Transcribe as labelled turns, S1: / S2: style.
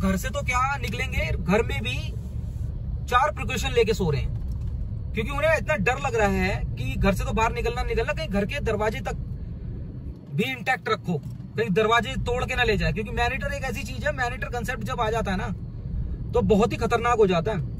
S1: घर से तो क्या निकलेंगे? घर में भी चार प्रिकॉशन लेके सो रहे हैं। क्योंकि उन्हें इतना डर लग रहा है कि घर से तो बाहर निकलना निकलना, कहीं घर के दरवाजे तक भी इंटैक्ट रखो। कहीं दरवाजे तोड़ के ना ले जाए। क्योंकि मैनेटर एक ऐसी चीज़ है मैनेटर कंसेप्ट जब आ जाता है ना तो बहुत ही खतरनाक हो जाता है।